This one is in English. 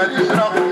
ما تشرب